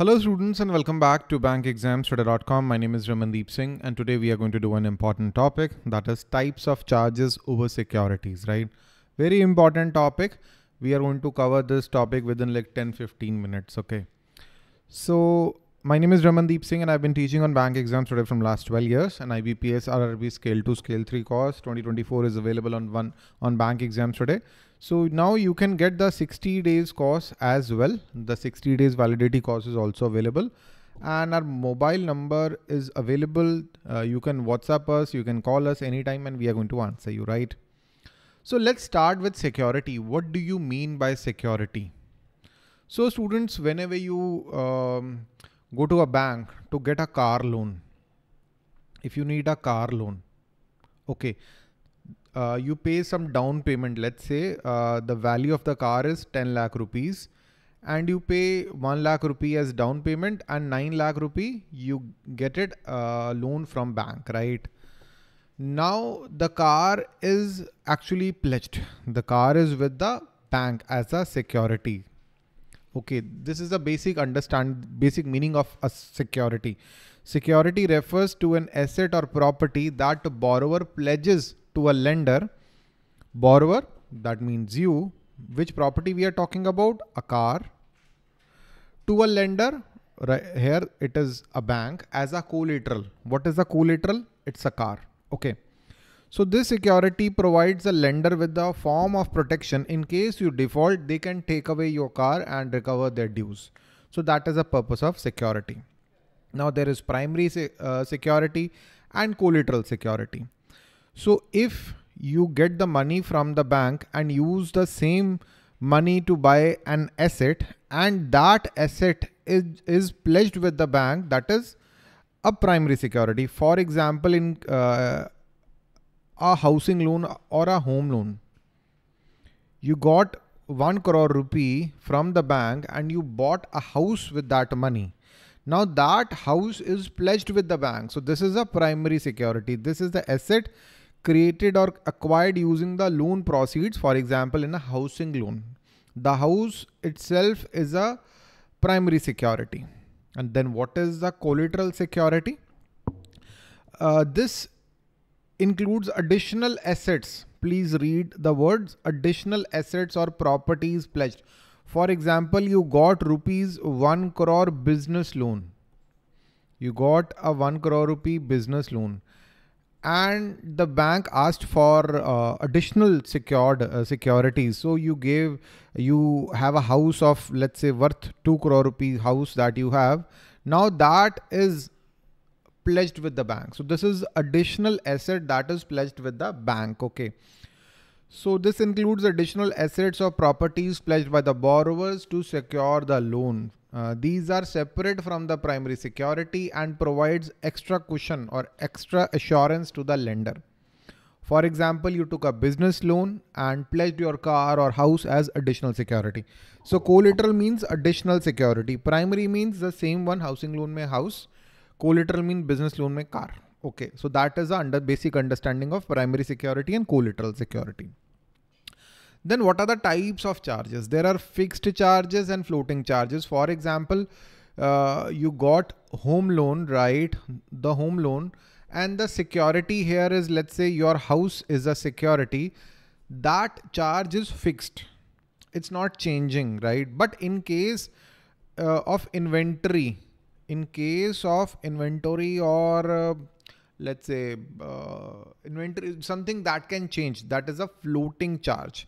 Hello students and welcome back to bankexamstoday.com. My name is Ramandeep Singh and today we are going to do an important topic that is types of charges over securities, right? Very important topic. We are going to cover this topic within like 10-15 minutes, okay? So my name is Ramandeep Singh and I've been teaching on bank exams today from last 12 years and IBPS RRB scale 2 scale 3 course 2024 is available on one on bank exams today. So now you can get the 60 days course as well. The 60 days validity course is also available and our mobile number is available. Uh, you can WhatsApp us, you can call us anytime and we are going to answer you, right? So let's start with security. What do you mean by security? So students, whenever you um, go to a bank to get a car loan. If you need a car loan, okay, uh, you pay some down payment. Let's say uh, the value of the car is 10 lakh rupees and you pay 1 lakh rupee as down payment and 9 lakh rupee you get it uh, loan from bank, right? Now the car is actually pledged. The car is with the bank as a security Okay, this is the basic understand basic meaning of a security. Security refers to an asset or property that borrower pledges to a lender. Borrower, that means you. Which property we are talking about? A car. To a lender, right here it is a bank as a collateral. What is a collateral? It's a car. Okay. So this security provides a lender with the form of protection. In case you default, they can take away your car and recover their dues. So that is the purpose of security. Now there is primary uh, security and collateral security. So if you get the money from the bank and use the same money to buy an asset and that asset is, is pledged with the bank, that is a primary security. For example, in uh, a housing loan or a home loan. You got 1 crore rupee from the bank and you bought a house with that money. Now that house is pledged with the bank. So this is a primary security. This is the asset created or acquired using the loan proceeds, for example, in a housing loan. The house itself is a primary security. And then what is the collateral security? Uh, this includes additional assets. Please read the words additional assets or properties pledged. For example, you got rupees 1 crore business loan. You got a 1 crore rupee business loan and the bank asked for uh, additional secured uh, securities. So you gave, you have a house of let's say worth 2 crore rupees house that you have. Now that is pledged with the bank. So this is additional asset that is pledged with the bank. Okay. So this includes additional assets or properties pledged by the borrowers to secure the loan. Uh, these are separate from the primary security and provides extra cushion or extra assurance to the lender. For example, you took a business loan and pledged your car or house as additional security. So collateral means additional security. Primary means the same one housing loan may house collateral mean business loan mein car. Okay, so that is the under basic understanding of primary security and collateral security. Then what are the types of charges? There are fixed charges and floating charges. For example, uh, you got home loan, right? The home loan and the security here is let's say your house is a security that charge is fixed. It's not changing, right? But in case uh, of inventory, in case of inventory or uh, let's say uh, inventory something that can change. That is a floating charge.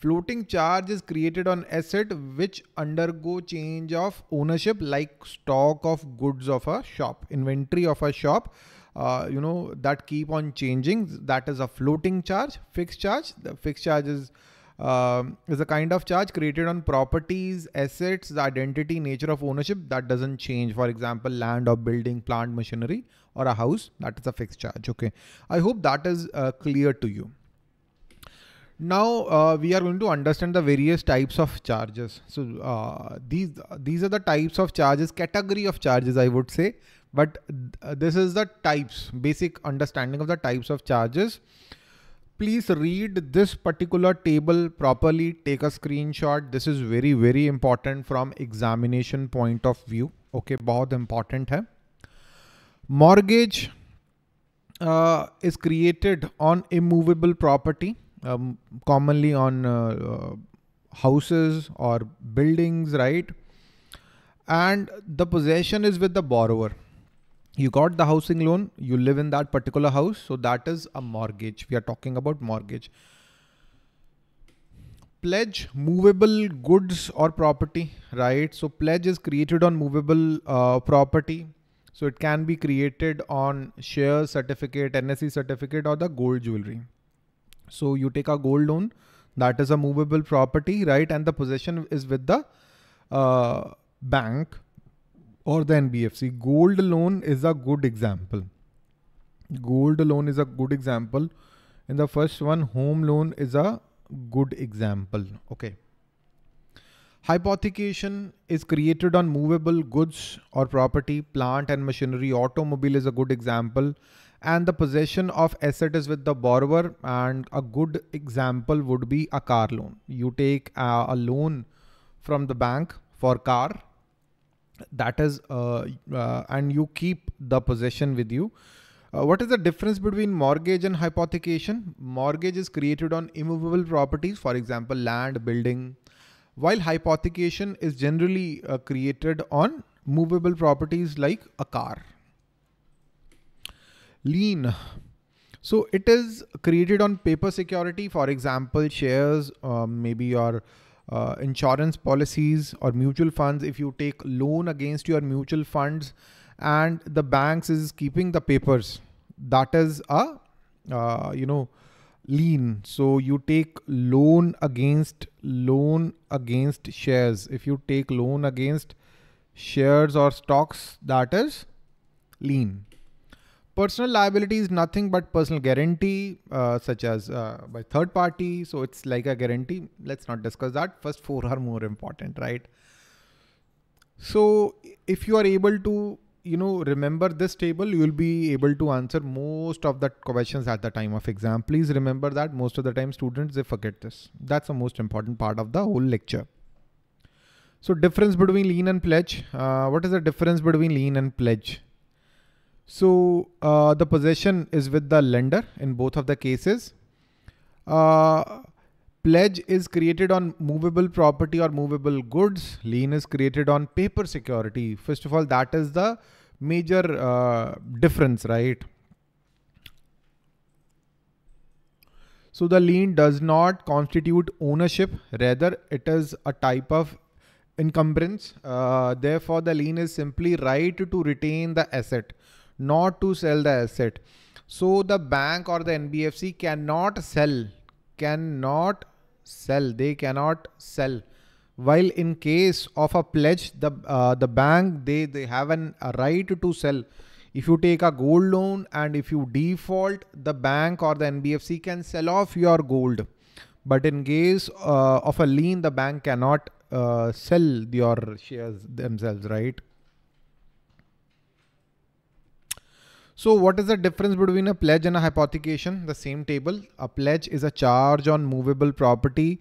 Floating charge is created on asset which undergo change of ownership like stock of goods of a shop inventory of a shop. Uh, you know that keep on changing. That is a floating charge fixed charge. The fixed charge is um, is a kind of charge created on properties, assets, the identity, nature of ownership that doesn't change. For example, land or building, plant, machinery, or a house, that is a fixed charge. Okay. I hope that is uh, clear to you. Now uh, we are going to understand the various types of charges. So uh, these these are the types of charges, category of charges, I would say. But th this is the types, basic understanding of the types of charges please read this particular table properly. Take a screenshot. This is very very important from examination point of view. Okay both important hai mortgage uh, is created on immovable property um, commonly on uh, uh, houses or buildings right? And the possession is with the borrower you got the housing loan, you live in that particular house. So that is a mortgage. We are talking about mortgage. Pledge movable goods or property, right? So pledge is created on movable uh, property. So it can be created on share certificate, NSC certificate or the gold jewelry. So you take a gold loan that is a movable property, right? And the possession is with the uh, bank or the NBFC. Gold loan is a good example. Gold loan is a good example. In the first one, home loan is a good example. Okay. Hypothecation is created on movable goods or property, plant and machinery. Automobile is a good example. And the possession of asset is with the borrower. And a good example would be a car loan. You take a, a loan from the bank for car that is uh, uh, and you keep the possession with you. Uh, what is the difference between mortgage and hypothecation? Mortgage is created on immovable properties for example land building while hypothecation is generally uh, created on movable properties like a car. Lien. So it is created on paper security for example shares um, maybe your uh, insurance policies or mutual funds, if you take loan against your mutual funds and the banks is keeping the papers, that is a, uh, you know, lien. So you take loan against loan against shares. If you take loan against shares or stocks, that is lien. Personal liability is nothing but personal guarantee, uh, such as uh, by third party. So it's like a guarantee. Let's not discuss that. First four are more important, right? So if you are able to, you know, remember this table, you will be able to answer most of the questions at the time of exam. Please remember that most of the time students, they forget this. That's the most important part of the whole lecture. So difference between lien and pledge. Uh, what is the difference between lien and pledge? So uh, the possession is with the lender in both of the cases. Uh, pledge is created on movable property or movable goods. Lien is created on paper security. First of all, that is the major uh, difference, right? So the lien does not constitute ownership. Rather, it is a type of encumbrance. Uh, therefore, the lien is simply right to retain the asset not to sell the asset. So the bank or the NBFC cannot sell, cannot sell, they cannot sell. While in case of a pledge, the uh, the bank they they have an, a right to sell. If you take a gold loan and if you default, the bank or the NBFC can sell off your gold. But in case uh, of a lien, the bank cannot uh, sell your shares themselves, right? So what is the difference between a pledge and a hypothecation? The same table. A pledge is a charge on movable property.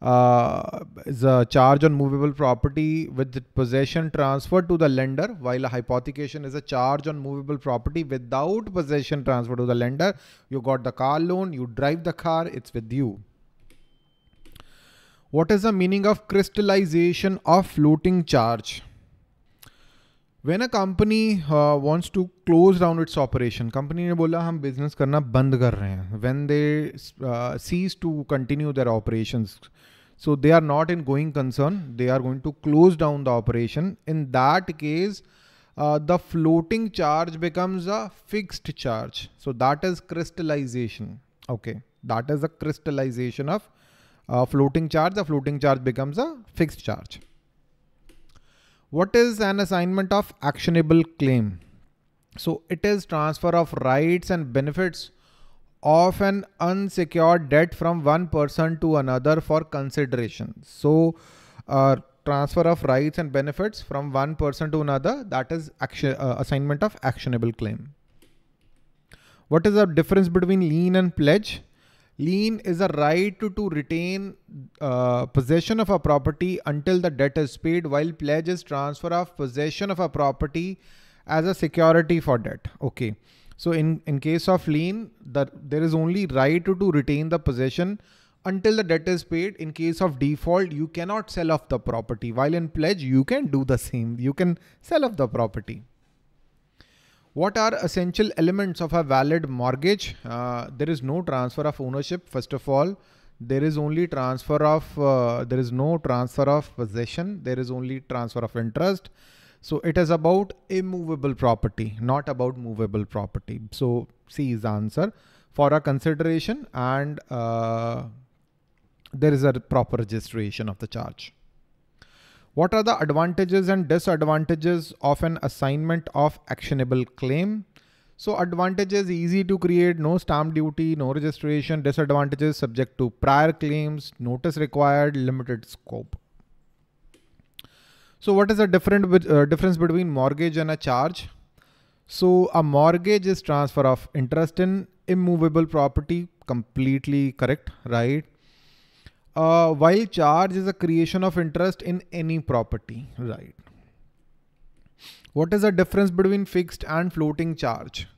Uh, is a charge on movable property with possession transferred to the lender, while a hypothecation is a charge on movable property without possession transferred to the lender. You got the car loan, you drive the car, it's with you. What is the meaning of crystallization of floating charge? When a company uh, wants to close down its operation, company ने बोला हम business करना बंद कर रहे हैं. When they uh, cease to continue their operations, so they are not in going concern. They are going to close down the operation. In that case, uh, the floating charge becomes a fixed charge. So that is crystallization. Okay, that is a crystallization of uh, floating charge. The floating charge becomes a fixed charge. what is an assignment of actionable claim? So it is transfer of rights and benefits of an unsecured debt from one person to another for consideration. So uh, transfer of rights and benefits from one person to another, that is action, uh, assignment of actionable claim. What is the difference between lien and pledge? Lien is a right to, to retain uh, possession of a property until the debt is paid while pledge is transfer of possession of a property as a security for debt. Okay. So in, in case of lien, that there is only right to, to retain the possession until the debt is paid. In case of default, you cannot sell off the property. While in pledge, you can do the same. You can sell off the property. What are essential elements of a valid mortgage? Uh, there is no transfer of ownership. First of all, there is only transfer of, uh, there is no transfer of possession. There is only transfer of interest. So it is about immovable property, not about movable property. So C is the answer for a consideration and uh, there is a proper registration of the charge. What are the advantages and disadvantages of an assignment of actionable claim? So advantages easy to create, no stamp duty, no registration, disadvantages subject to prior claims, notice required, limited scope. So what is the different uh, difference between mortgage and a charge? So a mortgage is transfer of interest in immovable property, completely correct, right? Uh, while charge is a creation of interest in any property, right? What is the difference between fixed and floating charge?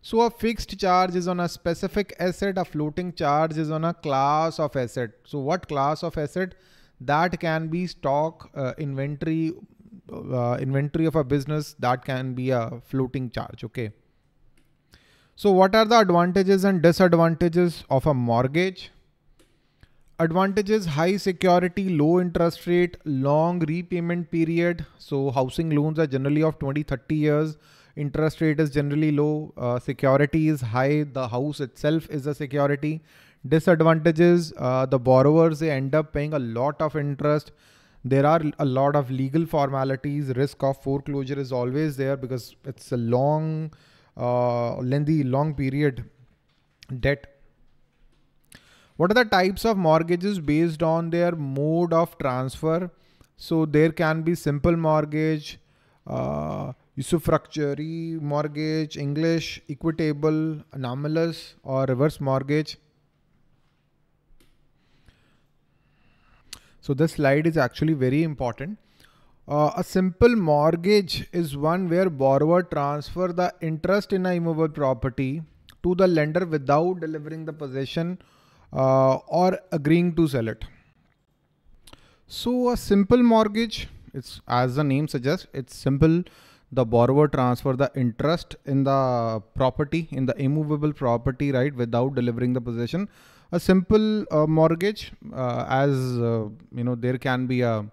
So a fixed charge is on a specific asset, a floating charge is on a class of asset. So what class of asset? That can be stock, uh, inventory, uh, inventory of a business, that can be a floating charge, okay? So what are the advantages and disadvantages of a mortgage? Advantages, high security, low interest rate, long repayment period. So housing loans are generally of 20, 30 years. Interest rate is generally low. Uh, security is high. The house itself is a security. Disadvantages, uh, the borrowers, they end up paying a lot of interest. There are a lot of legal formalities. Risk of foreclosure is always there because it's a long, uh, lengthy, long period debt what are the types of mortgages based on their mode of transfer? So there can be simple mortgage, uh, usufructuary mortgage, English, equitable, anomalous or reverse mortgage. So this slide is actually very important. Uh, a simple mortgage is one where borrower transfer the interest in a immovable property to the lender without delivering the possession uh, or agreeing to sell it. So a simple mortgage, it's as the name suggests, it's simple. The borrower transfer the interest in the property, in the immovable property, right, without delivering the possession. A simple uh, mortgage, uh, as uh, you know, there can be a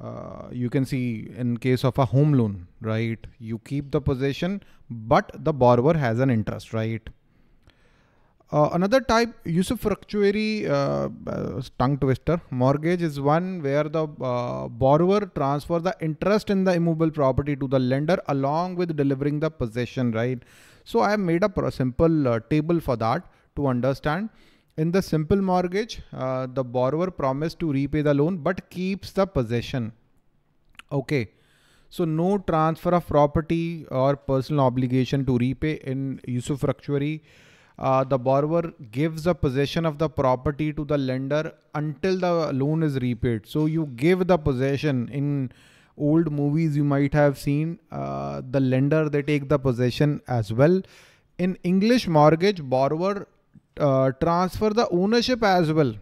uh, you can see in case of a home loan, right? You keep the possession, but the borrower has an interest, right? Uh, another type, usufructuary uh, uh, tongue twister mortgage is one where the uh, borrower transfer the interest in the immovable property to the lender along with delivering the possession, right? So I have made up a simple uh, table for that to understand. In the simple mortgage, uh, the borrower promised to repay the loan but keeps the possession. Okay. So no transfer of property or personal obligation to repay in usufructuary uh, the borrower gives the possession of the property to the lender until the loan is repaid. So you give the possession in old movies you might have seen uh, the lender they take the possession as well. In English mortgage borrower uh, transfer the ownership as well.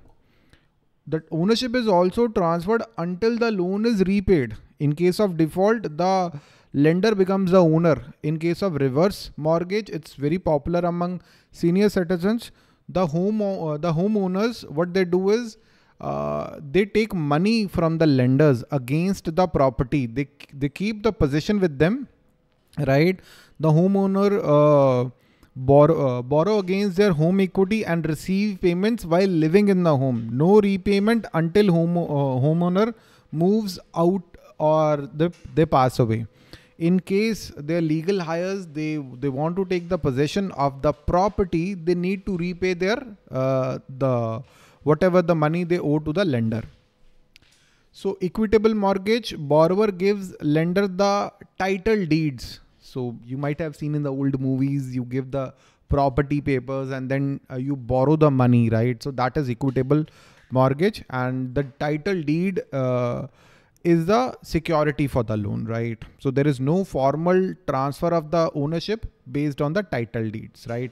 The ownership is also transferred until the loan is repaid. In case of default the lender becomes the owner. In case of reverse mortgage, it's very popular among senior citizens. The home uh, the homeowners, what they do is uh, they take money from the lenders against the property. They they keep the possession with them, right? The homeowner uh, borrow uh, borrow against their home equity and receive payments while living in the home. No repayment until home uh, homeowner moves out or they, they pass away in case they're legal hires they they want to take the possession of the property they need to repay their uh, the whatever the money they owe to the lender so equitable mortgage borrower gives lender the title deeds so you might have seen in the old movies you give the property papers and then uh, you borrow the money, right? So that is equitable mortgage and the title deed uh, is the security for the loan, right? So there is no formal transfer of the ownership based on the title deeds, right?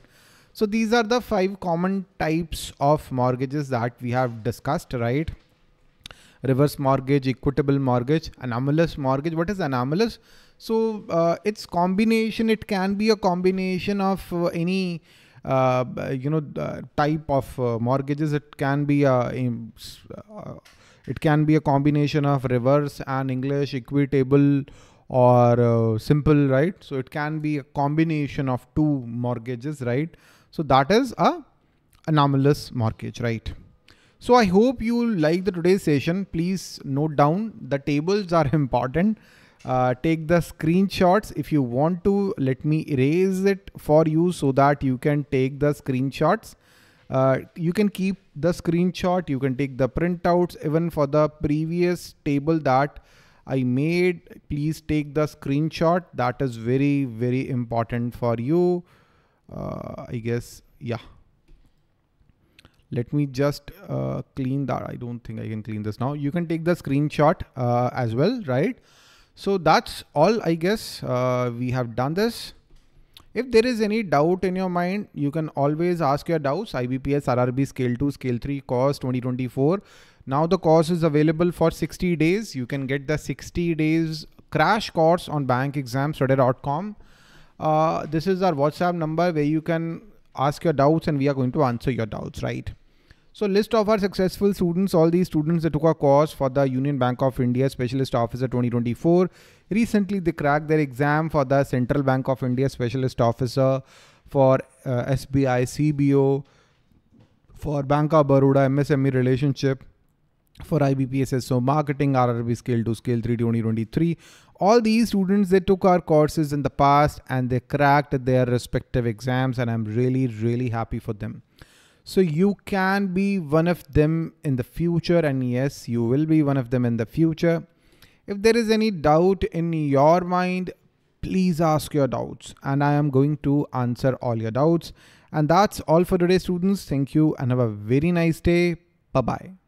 So these are the five common types of mortgages that we have discussed, right? Reverse mortgage, equitable mortgage, anomalous mortgage. What is anomalous? So uh, its combination, it can be a combination of uh, any uh, you know type of uh, mortgages. It can be a, uh, it can be a combination of reverse and English equitable or uh, simple, right? So it can be a combination of two mortgages, right? So that is a anomalous mortgage, right? So I hope you like the today's session. Please note down the tables are important. Uh, take the screenshots if you want to let me erase it for you so that you can take the screenshots uh, you can keep the screenshot. You can take the printouts even for the previous table that I made. Please take the screenshot. That is very very important for you. Uh, I guess yeah. Let me just uh, clean that. I don't think I can clean this now. You can take the screenshot uh, as well right? So that's all I guess. Uh, we have done this. If there is any doubt in your mind, you can always ask your doubts. IBPS RRB Scale 2, Scale 3 course 2024. Now the course is available for 60 days. You can get the 60 days crash course on bankexamstoday.com. Uh, this is our WhatsApp number where you can ask your doubts and we are going to answer your doubts, right? So list of our successful students, all these students that took a course for the Union Bank of India Specialist Officer 2024. Recently, they cracked their exam for the Central Bank of India Specialist Officer for uh, SBI, CBO, for Bank of Baroda, MSME relationship, for IBPS SO marketing, RRB scale 2, scale 3 2023. All these students, they took our courses in the past and they cracked their respective exams and I'm really, really happy for them. So you can be one of them in the future and yes, you will be one of them in the future. If there is any doubt in your mind, please ask your doubts and I am going to answer all your doubts. And that's all for today students. Thank you and have a very nice day. Bye-bye.